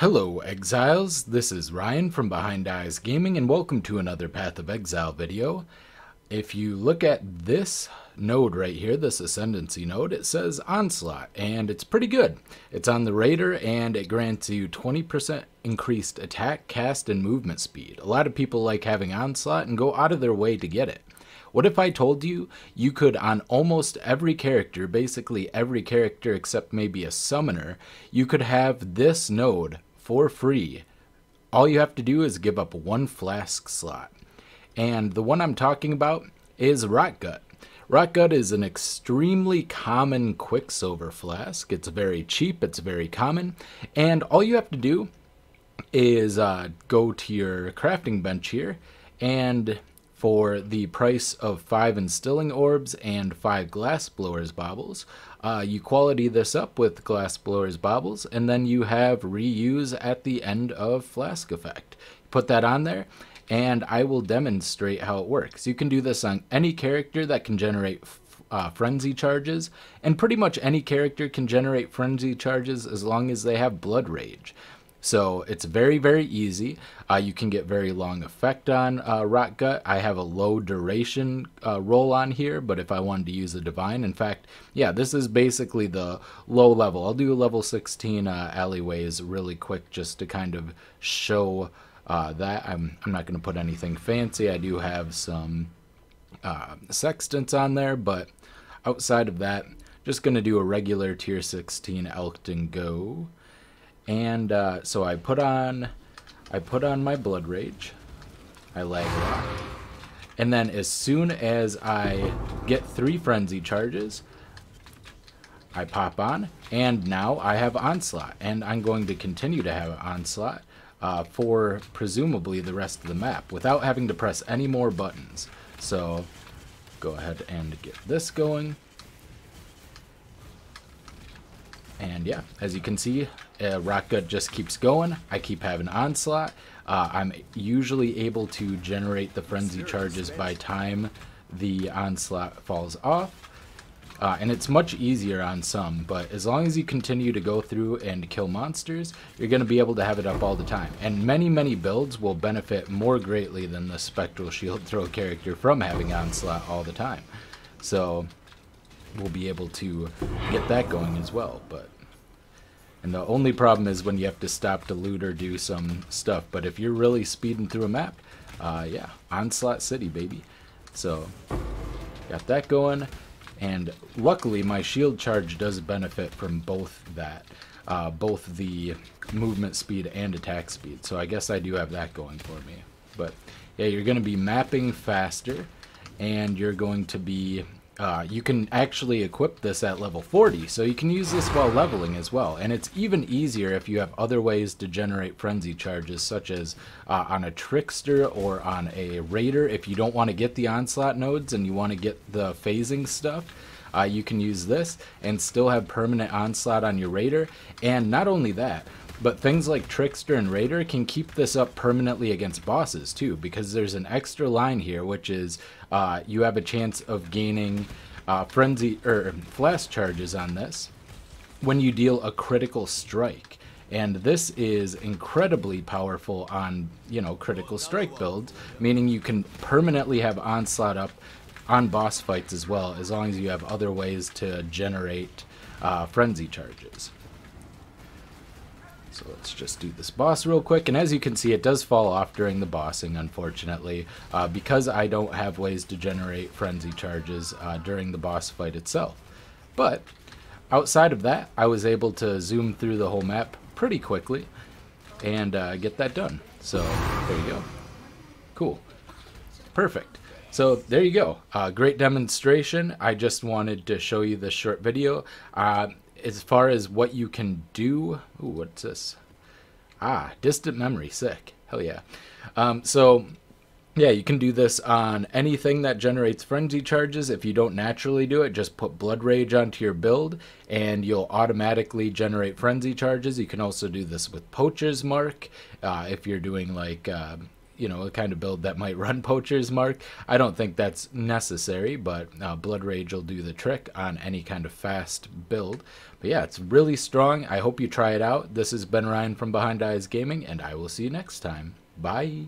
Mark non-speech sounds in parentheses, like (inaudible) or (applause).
Hello, Exiles. This is Ryan from Behind Eyes Gaming, and welcome to another Path of Exile video. If you look at this node right here, this Ascendancy node, it says Onslaught, and it's pretty good. It's on the Raider, and it grants you 20% increased attack, cast, and movement speed. A lot of people like having Onslaught and go out of their way to get it. What if I told you you could, on almost every character, basically every character except maybe a summoner, you could have this node for free? All you have to do is give up one flask slot. And the one I'm talking about is Rotgut. Rotgut is an extremely common Quicksilver flask. It's very cheap, it's very common, and all you have to do is uh, go to your crafting bench here and for the price of five instilling orbs and five glass blowers baubles. Uh, you quality this up with glass blowers baubles, and then you have reuse at the end of flask effect. Put that on there, and I will demonstrate how it works. You can do this on any character that can generate uh, frenzy charges, and pretty much any character can generate frenzy charges as long as they have blood rage. So it's very, very easy. Uh, you can get very long effect on uh, Rotgut. I have a low duration uh, roll on here, but if I wanted to use a Divine, in fact, yeah, this is basically the low level. I'll do a level 16 uh, alleyways really quick just to kind of show uh, that. I'm, I'm not going to put anything fancy. I do have some uh, sextants on there, but outside of that, just going to do a regular tier 16 Elkton Go. And uh, so I put on, I put on my blood rage. I lag rock. And then as soon as I get three frenzy charges, I pop on, and now I have onslaught, and I'm going to continue to have onslaught uh, for presumably the rest of the map without having to press any more buttons. So go ahead and get this going. And yeah, as you can see, uh, Rotgut just keeps going. I keep having Onslaught. Uh, I'm usually able to generate the Frenzy charges by time the Onslaught falls off. Uh, and it's much easier on some, but as long as you continue to go through and kill monsters, you're going to be able to have it up all the time. And many, many builds will benefit more greatly than the Spectral Shield Throw character from having Onslaught all the time. So we'll be able to get that going as well. But and the only problem is when you have to stop to loot or do some stuff. But if you're really speeding through a map, uh, yeah, Onslaught City, baby. So got that going. And luckily, my shield charge does benefit from both that, uh, both the movement speed and attack speed. So I guess I do have that going for me. But yeah, you're going to be mapping faster, and you're going to be uh, you can actually equip this at level 40, so you can use this while leveling as well. And it's even easier if you have other ways to generate frenzy charges, such as uh, on a trickster or on a raider. If you don't want to get the onslaught nodes and you want to get the phasing stuff, uh, you can use this and still have permanent onslaught on your raider. And not only that, but things like Trickster and Raider can keep this up permanently against bosses too, because there's an extra line here, which is uh, you have a chance of gaining uh, frenzy or flash charges on this when you deal a critical strike. And this is incredibly powerful on, you know, critical strike builds, meaning you can permanently have onslaught up on boss fights as well, as long as you have other ways to generate uh, frenzy charges. So let's just do this boss real quick. And as you can see, it does fall off during the bossing, unfortunately, uh, because I don't have ways to generate frenzy charges uh, during the boss fight itself. But outside of that, I was able to zoom through the whole map pretty quickly and uh, get that done. So there you go. Cool. Perfect. So there you go. Uh, great demonstration. I just wanted to show you this short video. Uh, as far as what you can do, ooh, what's this? Ah, distant memory, sick. Hell yeah. Um, so, yeah, you can do this on anything that generates frenzy charges. If you don't naturally do it, just put blood rage onto your build and you'll automatically generate frenzy charges. You can also do this with poacher's mark uh, if you're doing like. Uh, you know, a kind of build that might (laughs) run Poacher's Mark. I don't think that's necessary, but uh, Blood Rage will do the trick on any kind of fast build. But yeah, it's really strong. I hope you try it out. This has been Ryan from Behind Eyes Gaming, and I will see you next time. Bye.